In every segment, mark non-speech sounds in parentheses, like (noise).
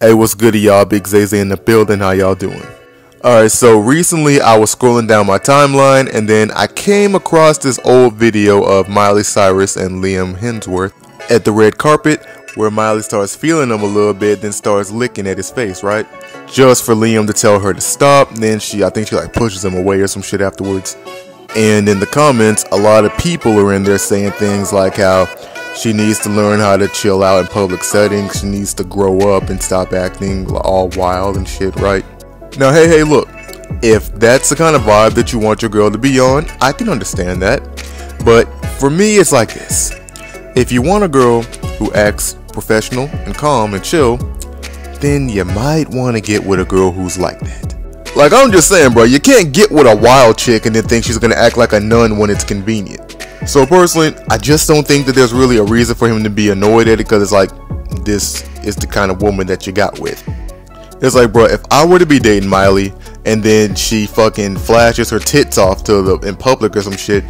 Hey, what's good to y'all? Big Zay in the building. How y'all doing? Alright, so recently I was scrolling down my timeline and then I came across this old video of Miley Cyrus and Liam Hemsworth at the red carpet where Miley starts feeling him a little bit, then starts licking at his face, right? Just for Liam to tell her to stop. Then she, I think she like pushes him away or some shit afterwards. And in the comments, a lot of people are in there saying things like how she needs to learn how to chill out in public settings. She needs to grow up and stop acting all wild and shit, right? Now, hey, hey, look. If that's the kind of vibe that you want your girl to be on, I can understand that. But for me, it's like this. If you want a girl who acts professional and calm and chill, then you might want to get with a girl who's like that. Like, I'm just saying, bro, you can't get with a wild chick and then think she's gonna act like a nun when it's convenient. So personally, I just don't think that there's really a reason for him to be annoyed at it because it's like this is the kind of woman that you got with. It's like, bro, if I were to be dating Miley and then she fucking flashes her tits off to the in public or some shit,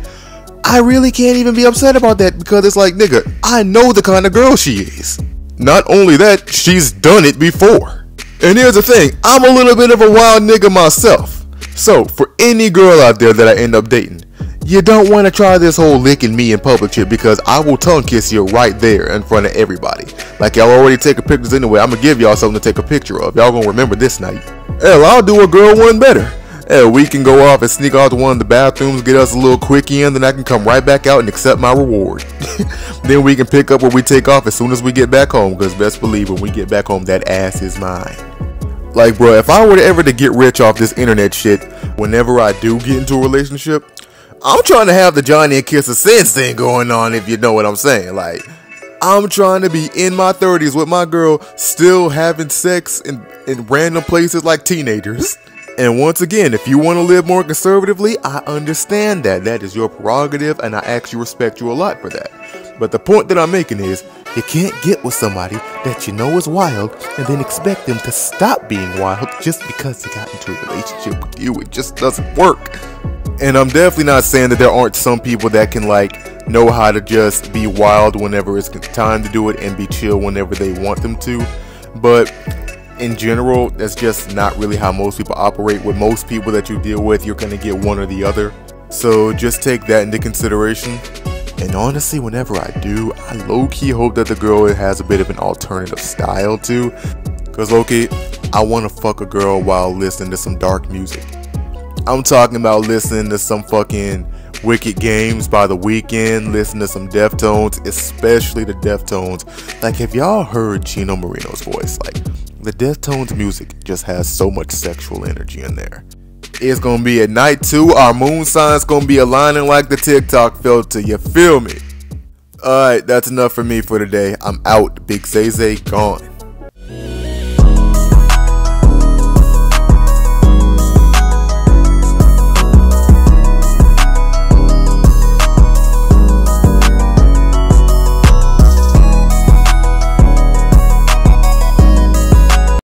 I really can't even be upset about that because it's like, nigga, I know the kind of girl she is. Not only that, she's done it before. And here's the thing, I'm a little bit of a wild nigga myself. So, for any girl out there that I end up dating, you don't want to try this whole licking me in public shit because I will tongue kiss you right there in front of everybody. Like y'all already taking pictures anyway. I'm gonna give y'all something to take a picture of. Y'all gonna remember this night. Hell, I'll do a girl one better. Hell, we can go off and sneak out to one of the bathrooms, get us a little quickie in, then I can come right back out and accept my reward. (laughs) then we can pick up where we take off as soon as we get back home. Because best believe when we get back home, that ass is mine. Like, bro, if I were ever to get rich off this internet shit, whenever I do get into a relationship, I'm trying to have the Johnny and Kiss of Sense thing going on, if you know what I'm saying. Like, I'm trying to be in my 30s with my girl, still having sex in, in random places like teenagers. And once again, if you want to live more conservatively, I understand that. That is your prerogative, and I actually respect you a lot for that. But the point that I'm making is, you can't get with somebody that you know is wild and then expect them to stop being wild just because they got into a relationship with you. It just doesn't work. And I'm definitely not saying that there aren't some people that can like know how to just be wild whenever it's time to do it and be chill whenever they want them to. But in general, that's just not really how most people operate. With most people that you deal with, you're going to get one or the other. So just take that into consideration. And honestly, whenever I do, I low key hope that the girl has a bit of an alternative style too. Cause low key, I want to fuck a girl while listening to some dark music. I'm talking about listening to some fucking Wicked Games by the Weeknd, listening to some Deftones, especially the Deftones. Like, have y'all heard Chino Moreno's voice? Like, the Deftones music just has so much sexual energy in there. It's gonna be at night too. Our moon sign's gonna be aligning like the TikTok filter. You feel me? Alright, that's enough for me for today. I'm out. Big Zay Zay gone.